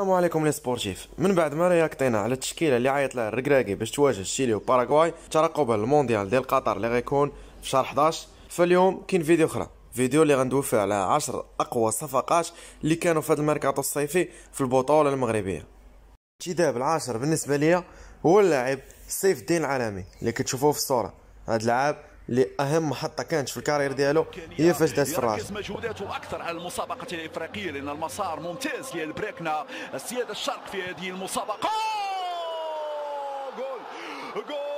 السلام عليكم les sportifs من بعد ما réact ينا على التشكيلة اللي عيط لها الركراكي باش تواجه تشيلي وباراغواي ترقبا المونديال ديال قطر اللي غيكون في شهر 11 فاليوم كاين فيديو أخرى. فيديو اللي فيه على 10 أقوى صفقات اللي كانوا في هذا الميركاتو الصيفي في البطولة المغربية. الإنتداب العاشر بالنسبة ليا هو اللاعب سيف الدين العلمي اللي كتشوفوه في الصورة. هذا اللاعب اللي اهم محطة كانت في ال carrière ديالو هي فاش داز في الراجا مجهوداته أكثر على المسابقة الإفريقية لأن المسار ممتاز للبريكنا. السيادة الشرق في هذه المسابقة. جول! جول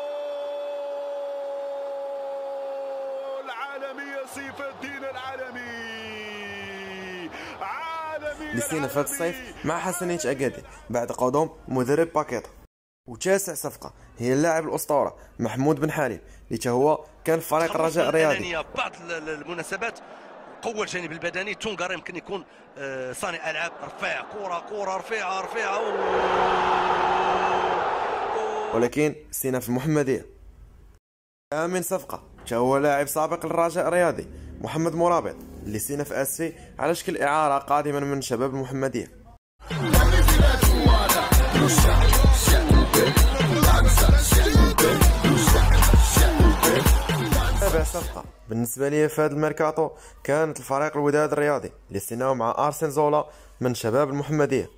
عالمي سيف الدين العالمي! عالمي لسينا في الصيف مع حسنية أكادي بعد قدوم مدرب باكيتا. وتاسع صفقة هي اللاعب الأسطورة محمود بن حليم اللي هو كان في فريق الرجاء الرياضي بعض المناسبات قوة الجانب البدني تونغار يمكن يكون آه، صانع ألعاب رفيع كرة كرة رفيعة رفيعة ولكن سينا في المحمدية. ثامن صفقة هو لاعب سابق للرجاء الرياضي محمد مرابط اللي سينا في آسفي على شكل إعارة قادما من شباب المحمدية. سابع صفقة بالنسبة لي في هذا الميركاتو كانت الفريق الوداد الرياضي اللي استناو مع أرسن زولا من شباب المحمدية.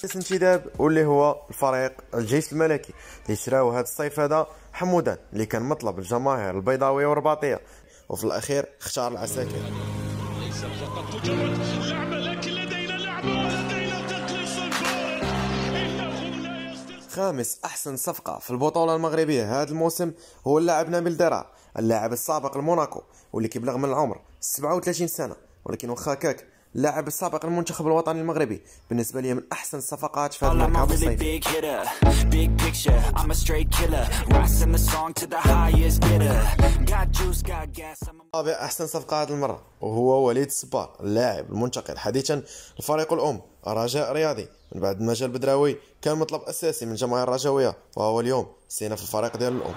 رئيس انتداب واللي هو الفريق الجيش الملكي اللي شراو هذا الصيف هذا حمودان اللي كان مطلب الجماهير البيضاوية والرباطية. وفي الأخير اختار العساكر فقط لعبة لكن لدينا لعبة ولدينا تقليص خامس أحسن صفقة في البطولة المغربية هذا الموسم هو اللاعب نبيل درار اللاعب السابق لموناكو واللي كيبلغ من العمر 37 سنة ولكن واخا هكاك اللاعب السابق للمنتخب الوطني المغربي. بالنسبة لي من أحسن الصفقات في هذا really الصيفي. رابع أحسن صفقة هذه المرة. وهو وليد الصبار اللاعب المنتقل حديثا لفريق الأم رجاء رياضي. من بعد ما جا البدراوي كان مطلب أساسي من الجماهير الرجاوية. وهو اليوم سينا في الفريق ديال الأم.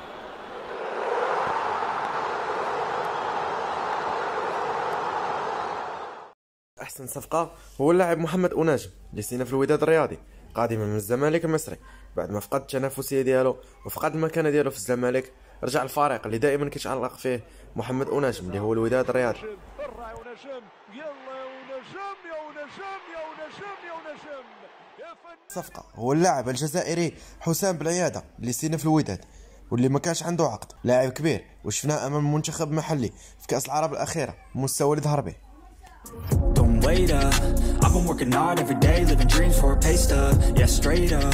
احسن صفقة هو اللاعب محمد اناجم اللي سينا في الوداد الرياضي قادما من الزمالك المصري بعد ما فقد التنافسيه ديالو وفقد المكانة ديالو في الزمالك رجع الفريق اللي دائما كيتعلق فيه محمد اناجم اللي هو الوداد الرياضي. صفقة هو اللاعب الجزائري حسام بالعيادة اللي سينا في الوداد واللي ما كانش عنده عقد لاعب كبير وشفناه أمام منتخب محلي في كأس العرب الأخيرة مستوى اللي ظهر به Wait up. I've been working hard every day, living dreams for a pay stub. Yeah, straight up.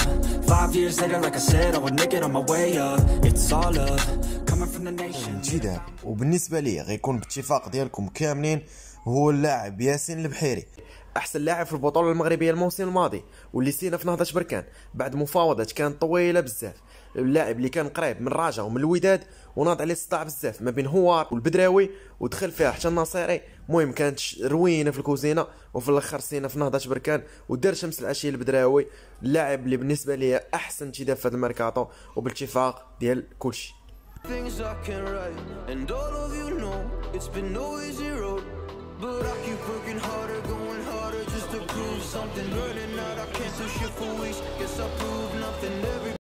Five years later, like I said, I would make it on my way up. It's all up. Coming from the nation. انتداب وبالنسبه لي غيكون باتفاق ديالكم كاملين هو اللاعب ياسين البحيري أحسن لاعب في البطولة المغربية الموسم الماضي واللي سينا في نهضة بركان. بعد مفاوضات كانت طويلة بزاف. اللاعب اللي كان قريب من الرجا ومن الوداد وناض عليه الصداع بزاف ما بين هوار والبدراوي ودخل فيها حتى الناصيري المهم كانت روينة في الكوزينة وفي الأخر سينا في نهضة بركان ودار شمس العشيه البدراوي. اللاعب اللي بالنسبة لي أحسن انتداب في هذا الميركاتو وبالاتفاق ديال كلشي. Things I write, and all of you know it's been no easy road. But I keep working harder something. Learning that I can't do shit for weeks. Guess I proved nothing. Every